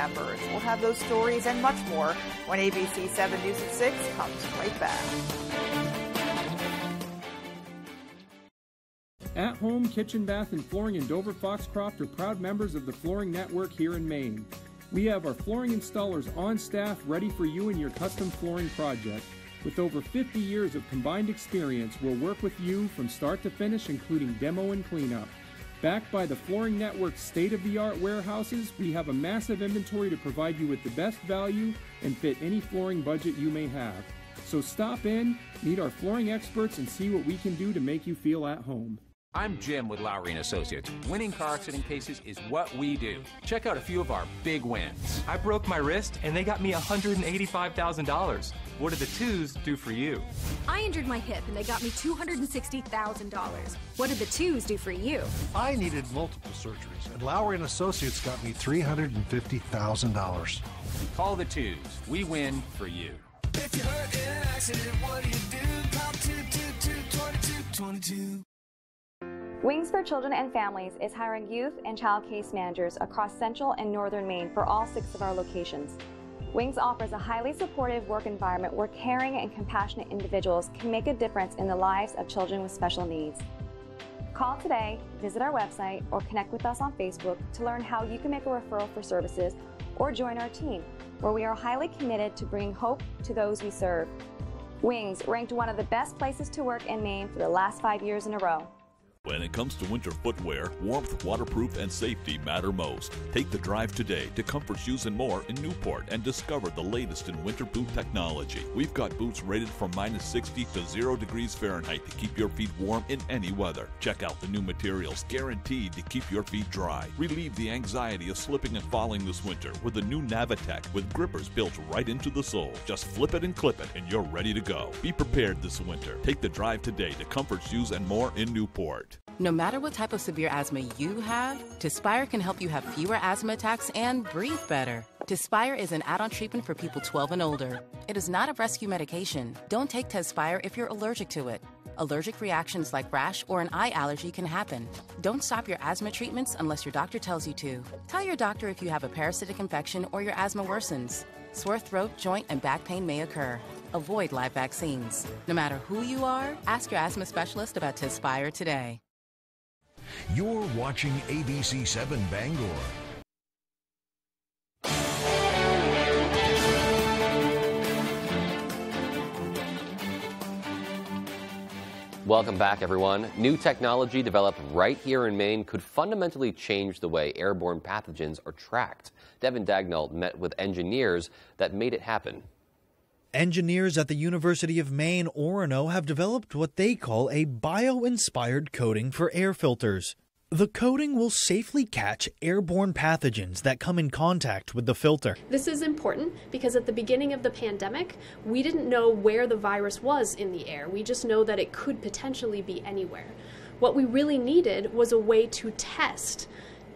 members. We'll have those stories and much more when ABC 7 News at 6 comes right back. At Home Kitchen, Bath, and Flooring in Dover Foxcroft are proud members of the Flooring Network here in Maine. We have our flooring installers on staff ready for you and your custom flooring project. With over 50 years of combined experience, we'll work with you from start to finish, including demo and cleanup. Backed by the Flooring Network's state of the art warehouses, we have a massive inventory to provide you with the best value and fit any flooring budget you may have. So stop in, meet our flooring experts, and see what we can do to make you feel at home. I'm Jim with Lowry and Associates. Winning car accident cases is what we do. Check out a few of our big wins. I broke my wrist and they got me $185,000. What did the twos do for you? I injured my hip and they got me $260,000. What did the twos do for you? I needed multiple surgeries and Lowry and Associates got me $350,000. Call the twos. We win for you. If you're hurt in an accident, what do you do? Call 222 Wings for Children and Families is hiring youth and child case managers across central and northern Maine for all six of our locations. Wings offers a highly supportive work environment where caring and compassionate individuals can make a difference in the lives of children with special needs. Call today, visit our website, or connect with us on Facebook to learn how you can make a referral for services or join our team, where we are highly committed to bringing hope to those we serve. Wings ranked one of the best places to work in Maine for the last five years in a row. When it comes to winter footwear, warmth, waterproof, and safety matter most. Take the drive today to Comfort Shoes and More in Newport and discover the latest in winter boot technology. We've got boots rated from minus 60 to 0 degrees Fahrenheit to keep your feet warm in any weather. Check out the new materials guaranteed to keep your feet dry. Relieve the anxiety of slipping and falling this winter with the new Navitec with grippers built right into the sole. Just flip it and clip it and you're ready to go. Be prepared this winter. Take the drive today to Comfort Shoes and More in Newport. No matter what type of severe asthma you have, Tezspire can help you have fewer asthma attacks and breathe better. Tezspire is an add on treatment for people 12 and older. It is not a rescue medication. Don't take Tezspire if you're allergic to it. Allergic reactions like rash or an eye allergy can happen. Don't stop your asthma treatments unless your doctor tells you to. Tell your doctor if you have a parasitic infection or your asthma worsens. Sore throat, joint, and back pain may occur. Avoid live vaccines. No matter who you are, ask your asthma specialist about Tezspire today. You're watching ABC 7 Bangor. Welcome back, everyone. New technology developed right here in Maine could fundamentally change the way airborne pathogens are tracked. Devin Dagnall met with engineers that made it happen. Engineers at the University of Maine Orono have developed what they call a bio inspired coating for air filters. The coating will safely catch airborne pathogens that come in contact with the filter. This is important because at the beginning of the pandemic, we didn't know where the virus was in the air. We just know that it could potentially be anywhere. What we really needed was a way to test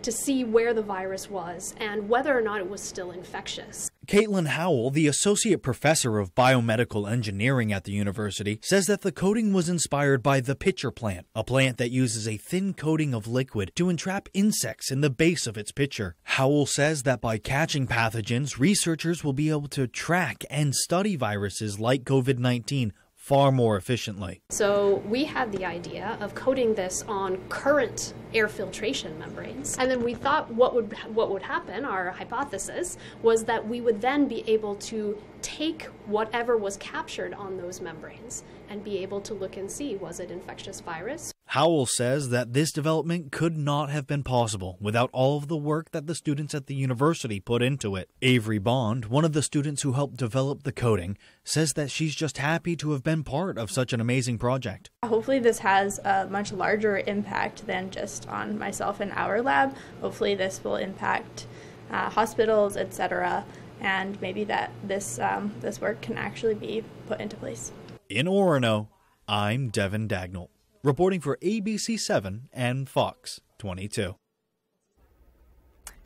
to see where the virus was and whether or not it was still infectious. Caitlin Howell, the associate professor of biomedical engineering at the university, says that the coating was inspired by the pitcher plant, a plant that uses a thin coating of liquid to entrap insects in the base of its pitcher. Howell says that by catching pathogens, researchers will be able to track and study viruses like COVID 19 far more efficiently. So we had the idea of coating this on current air filtration membranes. And then we thought what would what would happen, our hypothesis was that we would then be able to take whatever was captured on those membranes and be able to look and see was it infectious virus Howell says that this development could not have been possible without all of the work that the students at the university put into it. Avery Bond, one of the students who helped develop the coating, says that she's just happy to have been part of such an amazing project. Hopefully, this has a much larger impact than just on myself and our lab. Hopefully, this will impact uh, hospitals, etc., and maybe that this um, this work can actually be put into place. In Orono, I'm Devin Dagnall reporting for ABC 7 and Fox 22.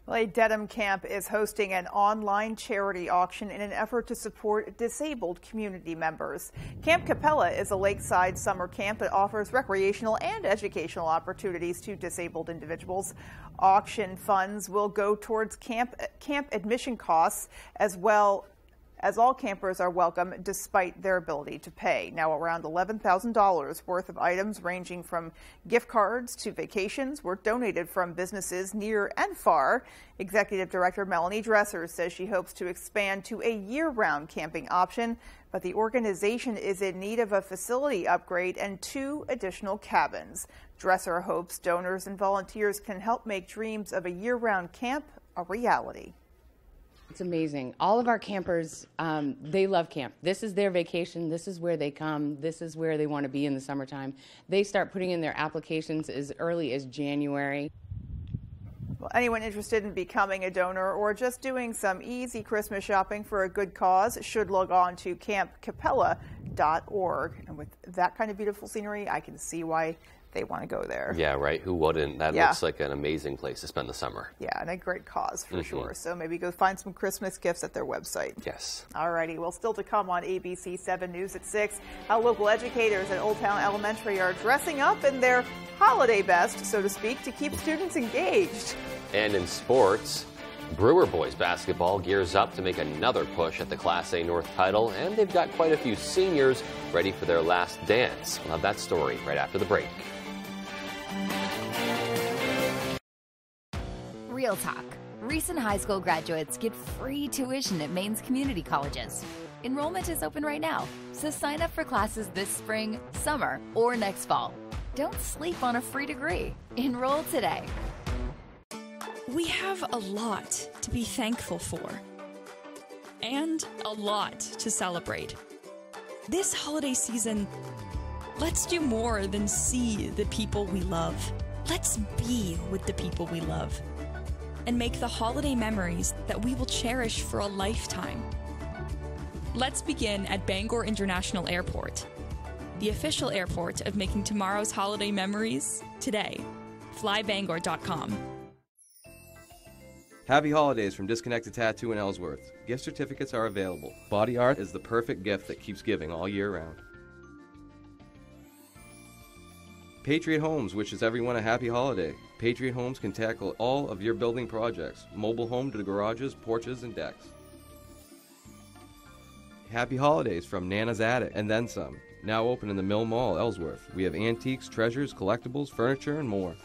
Well, a Dedham camp is hosting an online charity auction in an effort to support disabled community members. Camp Capella is a lakeside summer camp that offers recreational and educational opportunities to disabled individuals. Auction funds will go towards camp camp admission costs as well as all campers are welcome despite their ability to pay. Now, around $11,000 worth of items ranging from gift cards to vacations were donated from businesses near and far. Executive Director Melanie Dresser says she hopes to expand to a year round camping option, but the organization is in need of a facility upgrade and two additional cabins. Dresser hopes donors and volunteers can help make dreams of a year round camp a reality. It's amazing. All of our campers, um, they love camp. This is their vacation. This is where they come. This is where they want to be in the summertime. They start putting in their applications as early as January. Well, anyone interested in becoming a donor or just doing some easy Christmas shopping for a good cause should log on to campcapella.org. And with that kind of beautiful scenery, I can see why they want to go there. Yeah, right. Who wouldn't? That Yeah. looks like an amazing place to spend the summer. Yeah, and a great cause for Mhm. sure. So maybe go find some Christmas gifts at their website. Yes. All righty. well, still to come on ABC 7 News at 6, how local educators at Old Town Elementary are dressing up in their holiday best, so to speak, to keep students engaged. And in sports, Brewer boys basketball gears up to make another push at the Class A North title, and they've got quite a few seniors ready for their last dance. We'll have that story right after the break. Real talk. Recent high school graduates get free tuition at Maine's community colleges. Enrollment is open right now, so sign up for classes this spring, summer, or next fall. Don't sleep on a free degree. Enroll today. We have a lot to be thankful for, and a lot to celebrate. This holiday season, let's do more than see the people we love. Let's be with the people we love and make the holiday memories that we will cherish for a lifetime. Let's begin at Bangor International Airport, the official airport of making tomorrow's holiday memories today. Flybangor.com. Happy holidays from Disconnected Tattoo in Ellsworth. Gift certificates are available. Body art is the perfect gift that keeps giving all year round. Patriot Homes wishes everyone a happy holiday. Patriot Homes can tackle all of your building projects, mobile home to garages, porches, and decks. Happy holidays from Nana's Attic and then some. Now open in the Mill Mall, Ellsworth. We have antiques, treasures, collectibles, furniture, and more.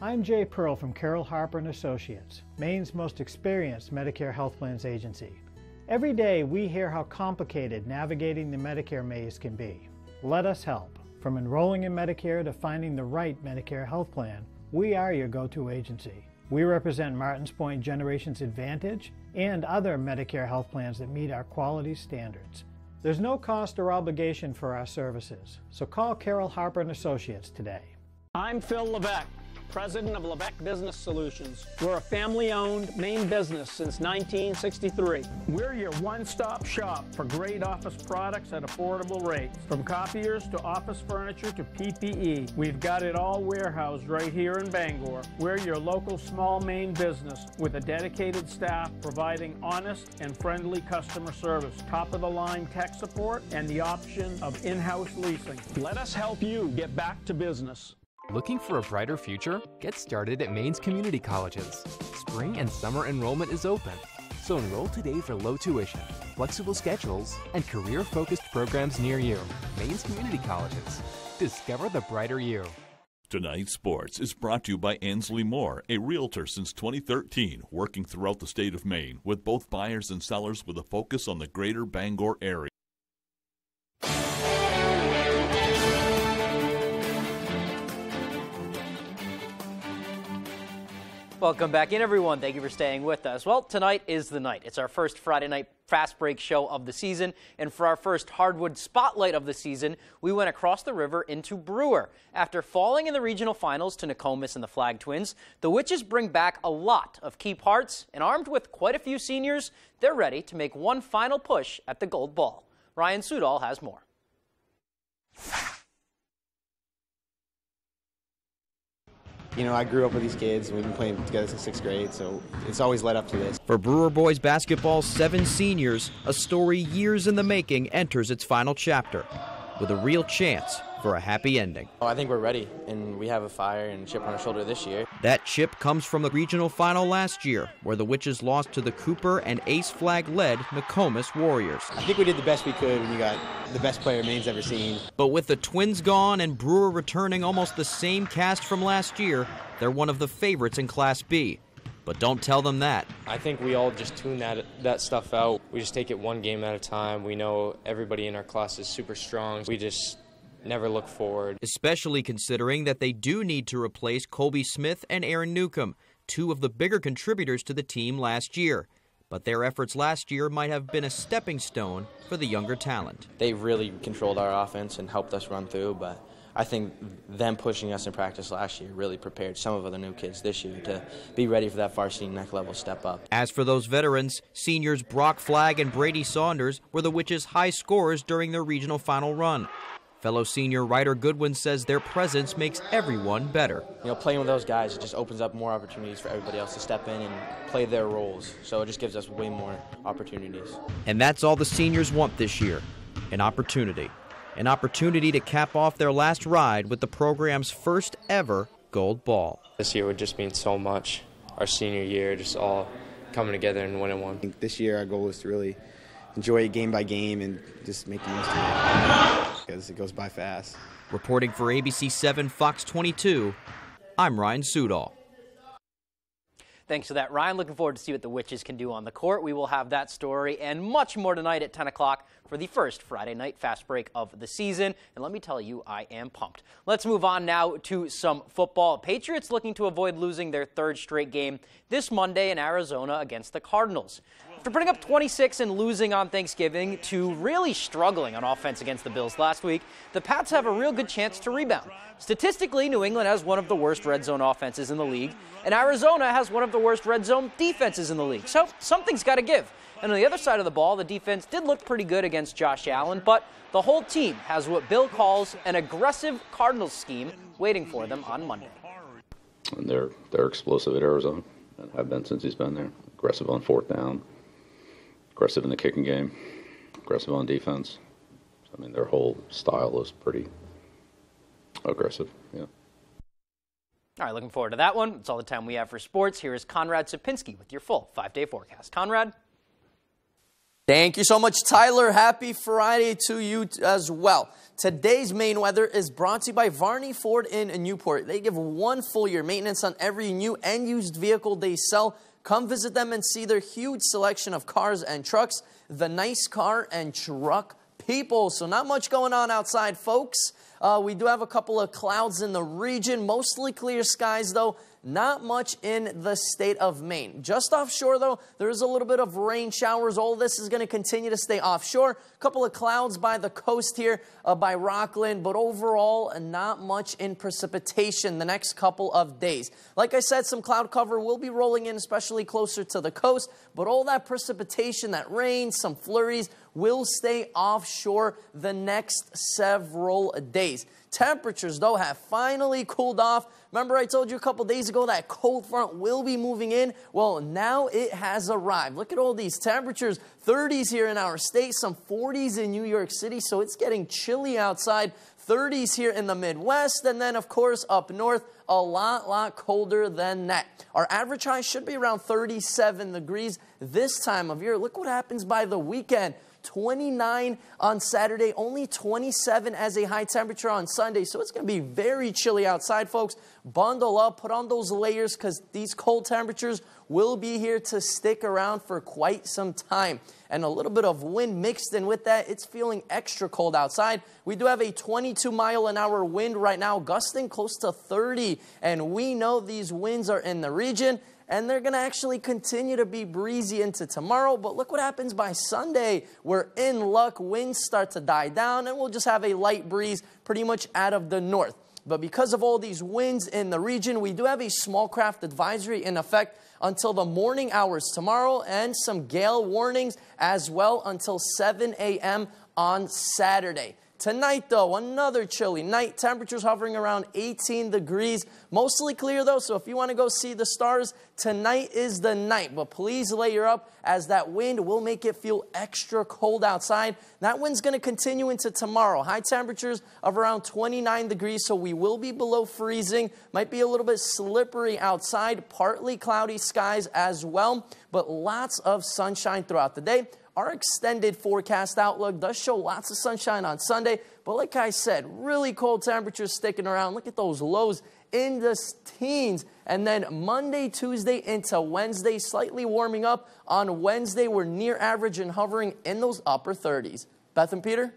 I'm Jay Pearl from Carroll Harper and Associates, Maine's most experienced Medicare health plans agency. Every day we hear how complicated navigating the Medicare maze can be. Let us help. From enrolling in Medicare to finding the right Medicare health plan, we are your go-to agency. We represent Martins Point Generations Advantage and other Medicare health plans that meet our quality standards. There's no cost or obligation for our services, so call Carol Harper and Associates today. I'm Phil Levesque, president of Levesque Business Solutions. We're a family owned Maine business since 1963. We're your one-stop shop for great office products at affordable rates. From copiers to office furniture to PPE, we've got it all warehoused right here in Bangor. We're your local small Maine business with a dedicated staff providing honest and friendly customer service, top-of-the-line tech support, and the option of in-house leasing. Let us help you get back to business. Looking for a brighter future? Get started at Maine's community colleges. Spring and summer enrollment is open, so enroll today for low tuition, flexible schedules, and career focused programs near you. Maine's community colleges. Discover the brighter you. Tonight's Sports is brought to you by Ansley Moore, a realtor since 2013, working throughout the state of Maine with both buyers and sellers with a focus on the greater Bangor area. Welcome back in, everyone. Thank you for staying with us. Well, tonight is the night. It's our first Friday night fast break show of the season. And for our first hardwood spotlight of the season, we went across the river into Brewer. After falling in the regional finals to Nokomis and the Flagg Twins, the Witches bring back a lot of key parts, and armed with quite a few seniors, they're ready to make one final push at the gold ball. Ryan Sudol has more. You know, I grew up with these kids, and we've been playing together since sixth grade, so it's always led up to this. For Brewer Boys basketball's seven seniors, a story years in the making enters its final chapter with a real chance for a happy ending. Oh, I think we're ready, and we have a fire and chip on our shoulder this year. That chip comes from the regional final last year, where the Witches lost to the Cooper and Ace Flagg led Nokomis Warriors. I think we did the best we could when you got the best player Maine's ever seen. But with the Twins gone and Brewer returning almost the same cast from last year, they're one of the favorites in Class B. But don't tell them that. I think we all just tune that that stuff out. We just take it one game at a time. We know everybody in our class is super strong. We just never look forward. Especially considering that they do need to replace Colby Smith and Aaron Newcomb, two of the bigger contributors to the team last year. But their efforts last year might have been a stepping stone for the younger talent. They really controlled our offense and helped us run through, but I think them pushing us in practice last year really prepared some of the new kids this year to be ready for that varsity next level step up. As for those veterans, seniors Brock Flagg and Brady Saunders were the Witches' high scorers during their regional final run. Fellow senior Ryder Goodwin says their presence makes everyone better. You know, playing with those guys, it just opens up more opportunities for everybody else to step in and play their roles. So it just gives us way more opportunities. And that's all the seniors want this year an opportunity an opportunity to cap off their last ride with the program's first ever gold ball. This year would just mean so much. Our senior year, just all coming together and winning one. I think this year our goal is to really enjoy it game by game and just make the most of it because it goes by fast. Reporting for ABC 7 Fox 22, I'm Ryan Sudall. Thanks for that, Ryan. Looking forward to see what the Witches can do on the court. We will have that story and much more tonight at 10 o'clock for the first Friday night fast break of the season. And let me tell you, I am pumped. Let's move on now to some football. Patriots looking to avoid losing their third straight game this Monday in Arizona against the Cardinals. After putting up 26 and losing on Thanksgiving to really struggling on offense against the Bills last week, the Pats have a real good chance to rebound. Statistically, New England has one of the worst red zone offenses in the league, and Arizona has one of the worst red zone defenses in the league. So something's got to give. And on the other side of the ball, the defense did look pretty good against Josh Allen, but the whole team has what Bill calls an aggressive Cardinals scheme waiting for them on Monday. And they're they're explosive at Arizona and have been since he's been there. Aggressive on fourth down, aggressive in the kicking game, aggressive on defense. I mean, their whole style is pretty aggressive. Yeah. All right, looking forward to that one. It's all the time we have for sports. Here is Conrad Sapinski with your full five day forecast. Conrad? Thank you so much, Tyler. Happy Friday to you as well. Today's Maine weather is brought to you by Varney Ford in Newport. They give one full year maintenance on every new and used vehicle they sell. Come visit them and see their huge selection of cars and trucks, the nice car and truck people. So, not much going on outside, folks. Uh, we do have a couple of clouds in the region, mostly clear skies, though. Not much in the state of Maine. Just offshore, though, there is a little bit of rain showers. All this is going to continue to stay offshore. A couple of clouds by the coast here, uh, by Rockland, but overall, not much in precipitation the next couple of days. Like I said, some cloud cover will be rolling in, especially closer to the coast, but all that precipitation, that rain, some flurries, will stay offshore the next several days. Temperatures, though, have finally cooled off. Remember, I told you a couple days ago that cold front will be moving in? Well, now it has arrived. Look at all these temperatures 30s here in our state, some 40s in New York City, so it's getting chilly outside. 30s here in the Midwest, and then, of course, up north, a lot, lot colder than that. Our average high should be around 37 degrees this time of year. Look what happens by the weekend. 29 on Saturday, only 27 as a high temperature on Sunday. So it's going to be very chilly outside, folks. Bundle up, put on those layers because these cold temperatures will be here to stick around for quite some time. And a little bit of wind mixed in with that, it's feeling extra cold outside. We do have a 22 mile an hour wind right now, gusting close to 30. And we know these winds are in the region and they're going to actually continue to be breezy into tomorrow. But look what happens by Sunday. We're in luck. Winds start to die down, and we'll just have a light breeze pretty much out of the north. But because of all these winds in the region, we do have a small craft advisory in effect until the morning hours tomorrow and some gale warnings as well until 7 a.m. on Saturday. Tonight, though, another chilly night. Temperatures hovering around 18 degrees. Mostly clear, though, so if you want to go see the stars, tonight is the night. But please layer up as that wind will make it feel extra cold outside. That wind's going to continue into tomorrow. High temperatures of around 29 degrees, so we will be below freezing. Might be a little bit slippery outside, partly cloudy skies as well, but lots of sunshine throughout the day. Our extended forecast outlook does show lots of sunshine on Sunday, but like I said, really cold temperatures sticking around. Look at those lows in the teens. And then Monday, Tuesday into Wednesday, slightly warming up. On Wednesday, we're near average and hovering in those upper 30s. Beth and Peter?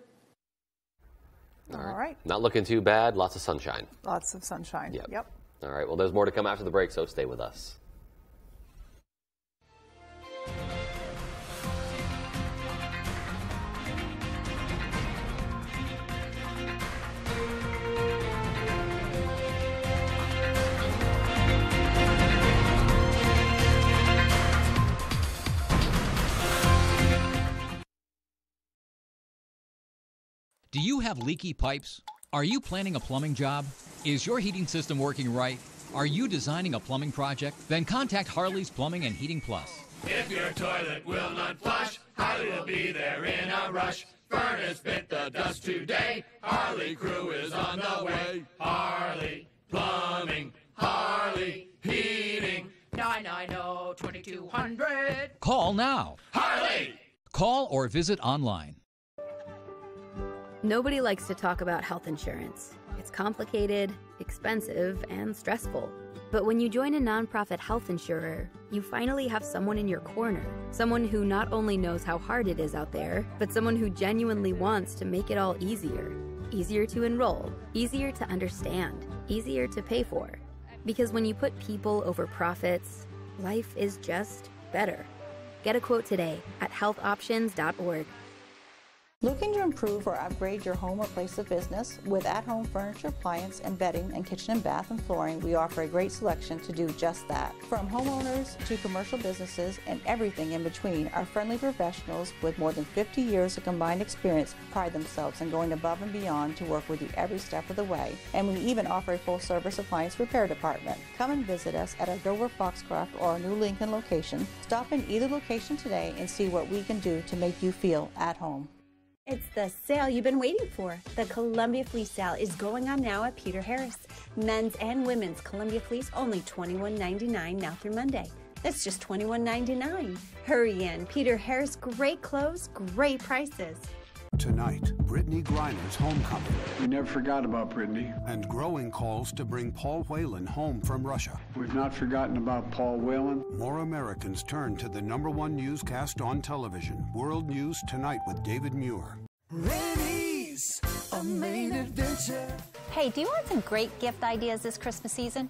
All right. Not looking too bad. Lots of sunshine. Lots of sunshine. Yep. yep. All right. Well, there's more to come after the break, so stay with us. Do you have leaky pipes? Are you planning a plumbing job? Is your heating system working right? Are you designing a plumbing project? Then contact Harley's Plumbing and Heating Plus. If your toilet will not flush, Harley will be there in a rush. Furnace bit the dust today. Harley crew is on the way. Harley Plumbing, Harley Heating. 990 2200. Call now. Harley! Call or visit online. Nobody likes to talk about health insurance. It's complicated, expensive, and stressful. But when you join a nonprofit health insurer, you finally have someone in your corner. Someone who not only knows how hard it is out there, but someone who genuinely wants to make it all easier. Easier to enroll, easier to understand, easier to pay for. Because when you put people over profits, life is just better. Get a quote today at healthoptions.org. Looking to improve or upgrade your home or place of business? With at-home furniture, appliance, and bedding, and kitchen and bath and flooring, we offer a great selection to do just that. From homeowners to commercial businesses and everything in between, our friendly professionals with more than 50 years of combined experience pride themselves in going above and beyond to work with you every step of the way. And we even offer a full-service appliance repair department. Come and visit us at our Dover Foxcroft or our new Lincoln location. Stop in either location today and see what we can do to make you feel at home. It's the sale you've been waiting for. The Columbia Fleece sale is going on now at Peter Harris. Men's and women's Columbia Fleece only $21.99 now through Monday. That's just $21.99. Hurry in. Peter Harris, great clothes, great prices. Tonight, Brittney Griner's homecoming. We never forgot about Brittney. And growing calls to bring Paul Whelan home from Russia. We've not forgotten about Paul Whelan. More Americans turn to the number one newscast on television, World News Tonight with David Muir. Renys, a Maine adventure. Hey, do you want some great gift ideas this Christmas season?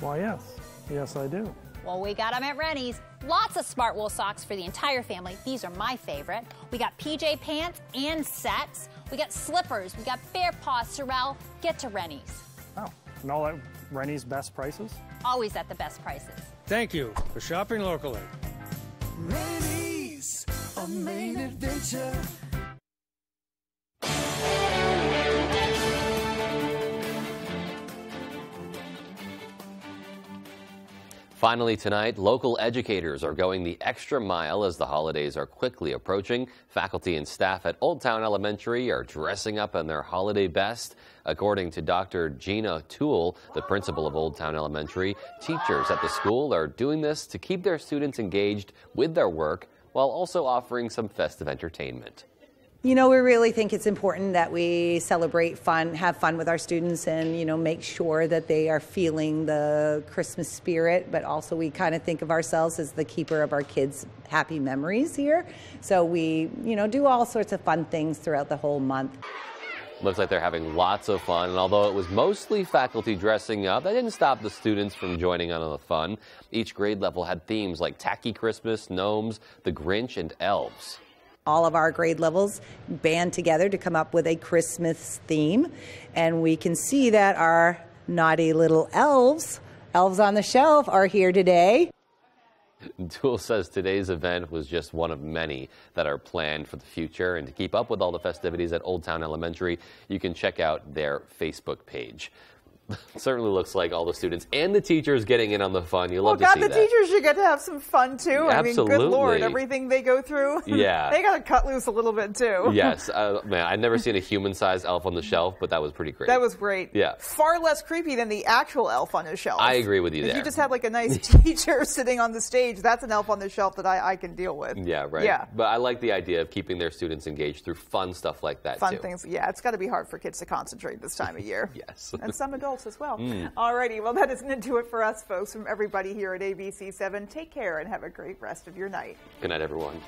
Why, yes. Yes, I do. Well, we got them at Renys. Lots of Smartwool socks for the entire family. These are my favorite. We got PJ pants and sets. We got slippers. We got bear paw, Sorel. Get to Renys. Oh, and all at Renys best prices? Always at the best prices. Thank you for shopping locally. Renys, a Maine adventure. Finally, tonight, local educators are going the extra mile as the holidays are quickly approaching. Faculty and staff at Old Town Elementary are dressing up in their holiday best. According to Dr. Gina Toole, the principal of Old Town Elementary, teachers at the school are doing this to keep their students engaged with their work while also offering some festive entertainment. You know, we really think it's important that we celebrate fun, have fun with our students, and, you know, make sure that they are feeling the Christmas spirit, but also we kind of think of ourselves as the keeper of our kids' happy memories here. So we, you know, do all sorts of fun things throughout the whole month. Looks like they're having lots of fun, and although it was mostly faculty dressing up, that didn't stop the students from joining in on the fun. Each grade level had themes like Tacky Christmas, Gnomes, The Grinch, and Elves all of our grade levels band together to come up with a Christmas theme. And we can see that our naughty little elves, elves on the shelf, are here today. Toole says today's event was just one of many that are planned for the future. And to keep up with all the festivities at Old Town Elementary, you can check out their Facebook page. Certainly looks like all the students and the teachers getting in on the fun. You Well, love God, to see the that. teachers should get to have some fun too. I mean, good lord, everything they go through. Yeah. they got to cut loose a little bit too. yes, uh, man, I've never seen a human-sized elf on the shelf, but that was pretty great. That was great. Yeah. Far less creepy than the actual elf on the shelf. I agree with you If there. you just have like a nice teacher sitting on the stage, that's an elf on the shelf that I, I can deal with. Yeah, right. Yeah. But I like the idea of keeping their students engaged through fun stuff like that Fun too. things. Yeah, it's got to be hard for kids to concentrate this time of year. yes. And some adults as well. Mm. Alrighty, well, that is going to do it for us, folks, from everybody here at ABC7. Take care and have a great rest of your night. Good night, everyone.